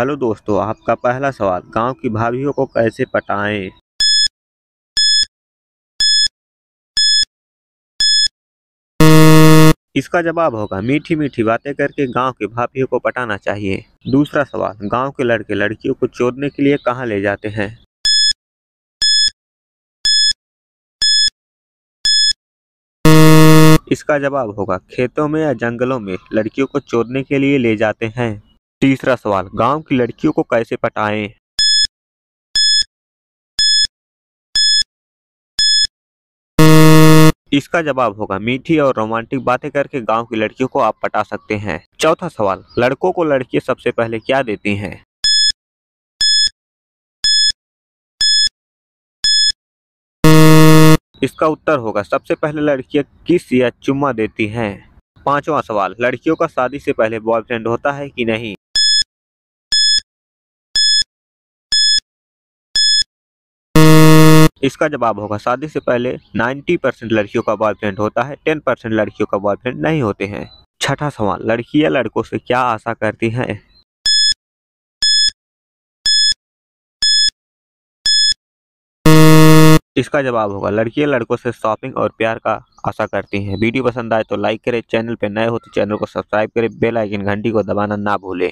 Hello दोस्तों, आपका पहला सवाल, गाँव की भाभीियों को कैसे पटाएँ? इसका जवाब होगा मीठी मीठी बातें करके गाँव के भाभीियों को पटाना चाहिए। दूसरा सवाल, गाँव के लड़के लड़कियों को चोरने के लिए कहाँ ले जाते हैं? इसका जवाब होगा, खेतों में या जंगलों में लड़कियों को चोरने के लिए ले जाते हैं। तीसरा सवाल, गाँव की लड़कियों को कैसे पटाएँ? इसका जवाब होगा, मीठी और रोमांटिक बातें करके गाँव की लड़कियों को आप पटा सकते हैं। चौथा सवाल, लड़कों को लड़कियाँ सबसे पहले क्या देती हैं? इसका उत्तर होगा, सबसे पहले लड़कियाँ किस या चुम्मा देती हैं? पांचवा सवाल, लड़कियों का शादी से पहले बॉयफ्रेंड होता है कि नहीं? इसका जवाब होगा, शादी से पहले 90 परसेंट लड़कियों का बॉयफ्रेंड होता है 10 परसेंट लड़कियों का बॉयफ्रेंड नहीं होते हैं। छठा सवाल लड़कियाँ लड़कों से क्या आशा करती हैं? इसका जवाब होगा लड़कियाँ लड़कों से शॉपिंग और प्यार का आशा करती हैं। वीडियो पसंद आए तो लाइक करें, चैनल पर नए हो तो चैनल को सब्सक्राइब करें, बेल आइकन घंटी को दबाना ना भूलें।